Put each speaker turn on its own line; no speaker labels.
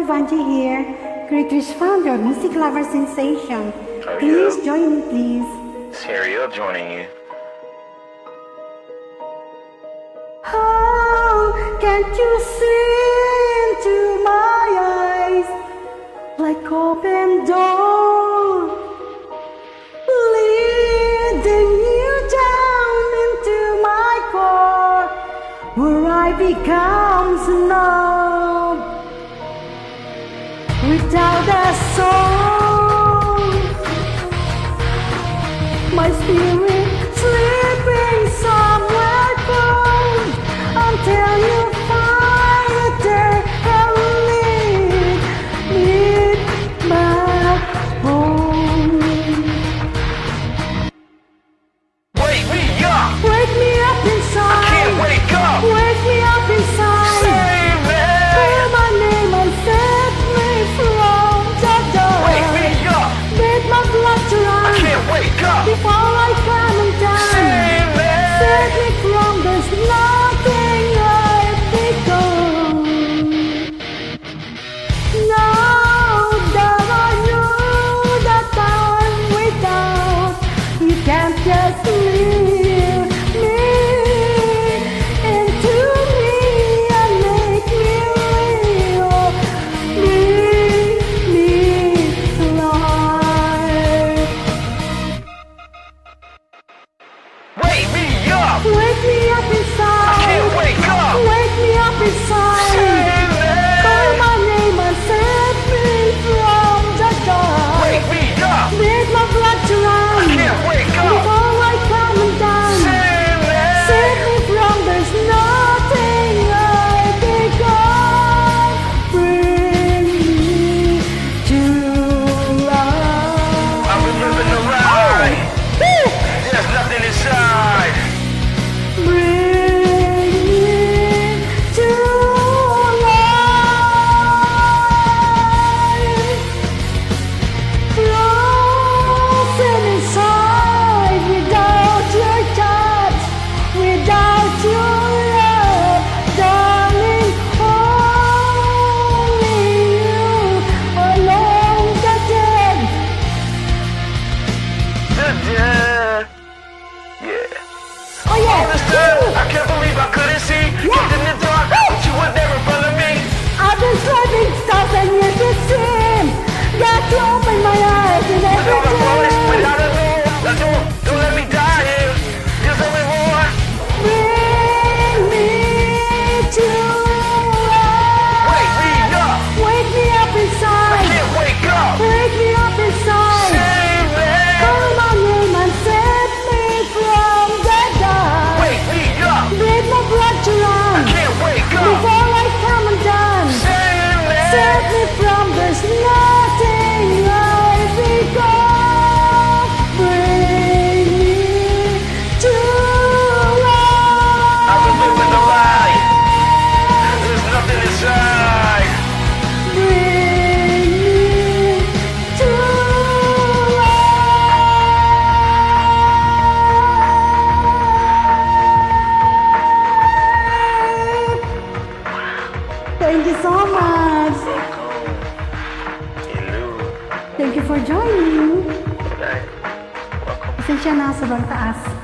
Hi, Vangie here, Kritish founder, music lover sensation. Please join me, please.
Serial joining you.
Oh, can't you see into my eyes like open door? Leading you down into my core where I become. 到的。President Thank you so much. Thank you for joining. Pasensya na, sobrang taas.